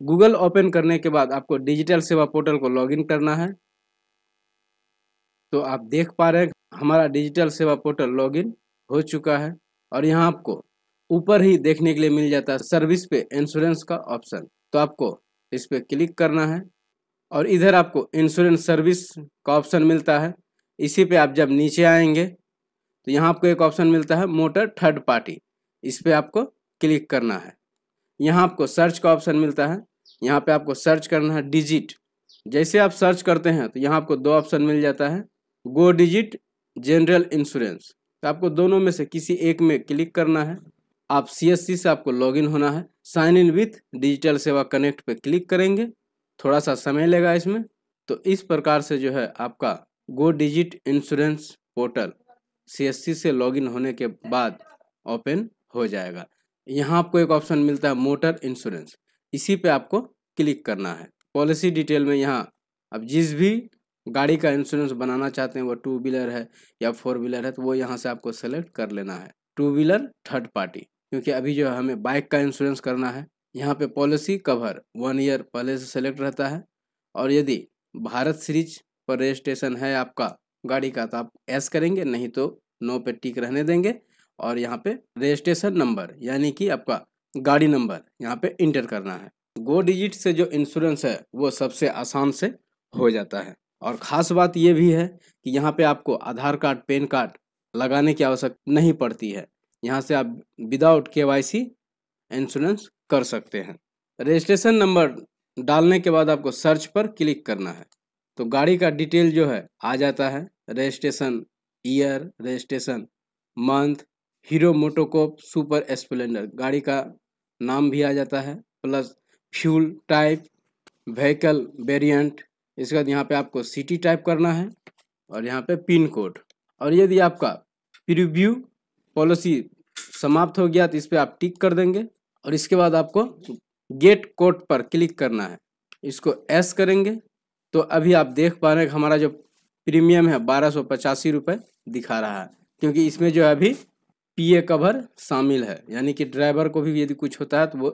Google open करने के बाद आपको डिजिटल सेवा पोर्टल को लॉगिन करना है। तो आप देख पा रहे हैं, हमारा डिजिटल सेवा पोर्टल लॉगिन हो चुका है और यहाँ आपको ऊपर ही देखने के लिए मिल जाता है सर्विस पे इंश्योरेंस का ऑप्शन। तो आपको इस पर क्लिक करना है और इधर आपको इंश्योरेंस सर्विस का ऑप्शन मिलता है। इसी पे आप जब नीचे आएँगे तो यहाँ आपको एक ऑप्शन मिलता है मोटर थर्ड पार्टी। इस पर आपको क्लिक करना है। यहाँ आपको सर्च का ऑप्शन मिलता है। यहाँ पे आपको सर्च करना है डिजिट जैसे आप सर्च करते हैं तो यहाँ आपको दो ऑप्शन मिल जाता है गो डिजिट जनरल इंश्योरेंस तो आपको दोनों में से किसी एक में क्लिक करना है। आप सीएससी से आपको लॉगिन होना है। Sign in with digital Seva connect पे क्लिक करेंगे। थोड़ा सा समय लेगा इसमें। तो इस प्रकार से जो है आपका go digit insurance portal CSC से लॉगिन होने के बाद ओपन हो जाएगा। यहाँ आपको एक ऑप्शन मिलता है मोटर इंश्योरेंस इसी पे आपको क्लिक करना है। पॉलिसी डिटेल में यहाँ अब जिस भी गाड़ी का इंश्योरेंस बनाना चाहते हैं, वो टू व्हीलर है या फोर व्हीलर है तो वो यहाँ से आपको सेलेक्ट कर लेना है। टू व्हीलर थर्ड पार्टी क्योंकि अभी जो है हमें बाइक का इंश्योरेंस करना है, यहाँ पे पॉलिसी कवर वन ईयर पहले से सेलेक्ट रहता है। और यदि भारत सीरीज़ पर रजिस्ट्रेशन है आपका गाड़ी का तो आप एस करेंगे, नहीं तो नो पे टिक रहने देंगे। और यहाँ पे रजिस्ट्रेशन नंबर यानी कि आपका गाड़ी नंबर यहाँ पे इंटर करना है। गो डिजिट से जो इंश्योरेंस है, वो सबसे आसान से हो जाता है। और ख़ास बात ये भी है कि यहाँ पे आपको आधार कार्ड, पेन कार्ड लगाने की आवश्यकता नहीं पड़ती है। यहाँ से आप विदाउट के वाई सी इंश्योरेंस कर सकते हैं। रजिस्ट्रेशन नंबर डालने के बाद आपको सर्च पर क्लिक करना है। तो गाड़ी का डिटेल जो है, आ जाता है। Registration year registration month Hero MotoCorp super splendor. गाड़ी का नाम भी आ जाता है, plus fuel type, vehicle variant. इसके बाद यहाँ पे आपको सिटी टाइप करना है और यहाँ पे पिन कोड। और यदि आपका प्रीव्यू पॉलिसी समाप्त हो गया तो इस पर आप टिक कर देंगे और इसके बाद आपको गेट कोड पर क्लिक करना है। इसको एस करेंगे तो अभी आप देख पा रहे हैं हमारा जो प्रीमियम है बारह सौ पचासी रुपये दिखा रहा है, क्योंकि इसमें जो है अभी पीए कवर शामिल है। यानी कि ड्राइवर को भी यदि कुछ होता है तो वो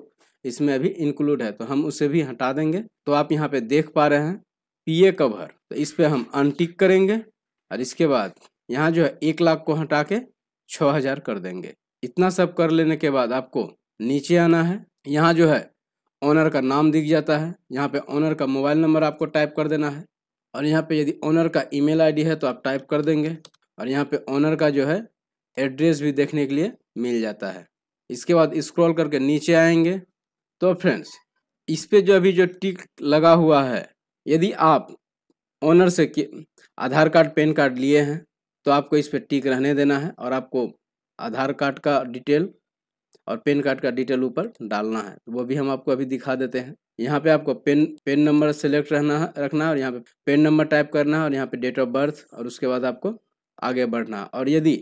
इसमें अभी इंक्लूड है। तो हम उसे भी हटा देंगे। तो आप यहाँ पे देख पा रहे हैं पीए कवर तो इस पर हम अनटिक करेंगे और इसके बाद यहाँ जो है एक लाख को हटा के छः हज़ार कर देंगे। इतना सब कर लेने के बाद आपको नीचे आना है। यहाँ जो है ऑनर का नाम दिख जाता है। यहाँ पे ऑनर का मोबाइल नंबर आपको टाइप कर देना है। और यहाँ पे यदि ऑनर का ईमेल आईडी है तो आप टाइप कर देंगे। और यहाँ पे ऑनर का जो है एड्रेस भी देखने के लिए मिल जाता है। इसके बाद स्क्रॉल करके नीचे आएँगे। तो फ्रेंड्स इस पे जो अभी जो टिक लगा हुआ है, यदि आप ऑनर से आधार कार्ड, पैन कार्ड लिए हैं तो आपको इस पर टिक रहने देना है और आपको आधार कार्ड का डिटेल और पेन कार्ड का डिटेल ऊपर डालना है। वो भी हम आपको अभी दिखा देते हैं। यहाँ पे आपको पेन पेन नंबर सेलेक्ट रहना है, रखना है और यहाँ पे पेन नंबर टाइप करना है और यहाँ पे डेट ऑफ़ बर्थ और उसके बाद आपको आगे बढ़ना और यदि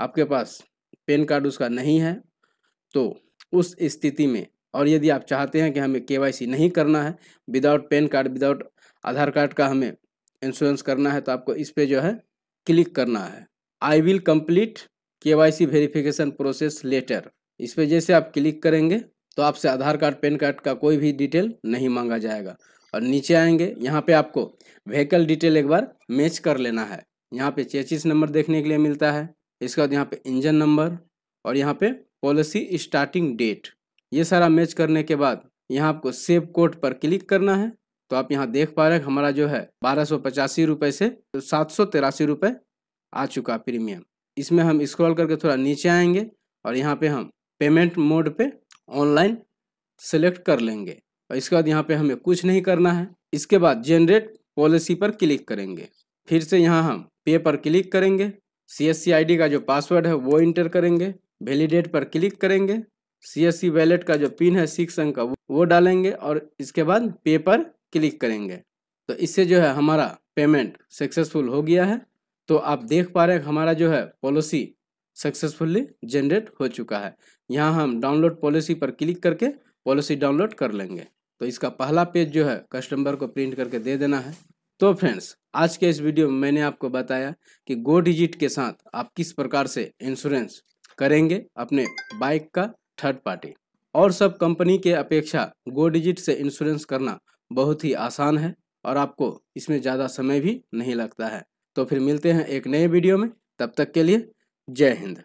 आपके पास पेन कार्ड उसका नहीं है तो उस स्थिति में, और यदि आप चाहते हैं कि हमें के नहीं करना है, without PAN card, without Aadhaar card का हमें इंश्योरेंस करना है तो आपको इस पर जो है क्लिक करना है। I will complete K Y C verification process later. इस पर जैसे आप क्लिक करेंगे तो आपसे आधार कार्ड, पेन कार्ड का कोई भी डिटेल नहीं मांगा जाएगा। और नीचे आएँगे, यहाँ पे आपको व्हीकल डिटेल एक बार मैच कर लेना है। यहाँ पे चेचिस नंबर देखने के लिए मिलता है। इसके बाद यहाँ पे इंजन नंबर और यहाँ पे पॉलिसी स्टार्टिंग डेट ये सारा मैच करने के बाद यहाँ आपको सेव कोड पर क्लिक करना है। तो आप यहाँ देख पा रहे हैं हमारा जो है बारह सौ पचासी रुपये से सात सौ तिरासी रुपये आ चुका प्रीमियम इसमें हम स्क्रॉल करके थोड़ा नीचे आएँगे और यहाँ पे हम पेमेंट मोड पे ऑनलाइन सेलेक्ट कर लेंगे। और इसके बाद यहाँ पे हमें कुछ नहीं करना है। इसके बाद जनरेट पॉलिसी पर क्लिक करेंगे। फिर से यहाँ हम पे पर क्लिक करेंगे। C S C I D का जो पासवर्ड है, वो इंटर करेंगे वैलिडेट पर क्लिक करेंगे सी एस सी वैलेट का जो पिन है सिक्स अंक का, वो डालेंगे और इसके बाद पे पर क्लिक करेंगे। तो इससे जो है हमारा पेमेंट सक्सेसफुल हो गया है। तो आप देख पा रहे हैं हमारा जो है पॉलिसी सक्सेसफुली जनरेट हो चुका है। यहाँ हम डाउनलोड पॉलिसी पर क्लिक करके पॉलिसी डाउनलोड कर लेंगे। तो इसका पहला पेज जो है कस्टमर को प्रिंट करके दे देना है। तो फ्रेंड्स, आज के इस वीडियो में मैंने आपको बताया कि गो डिजिट के साथ आप किस प्रकार से इंश्योरेंस करेंगे अपने बाइक का थर्ड पार्टी और सब कंपनी के अपेक्षा गो डिजिट से इंश्योरेंस करना बहुत ही आसान है और आपको इसमें ज़्यादा समय भी नहीं लगता है। तो फिर मिलते हैं एक नए वीडियो में। तब तक के लिए जय हिंद।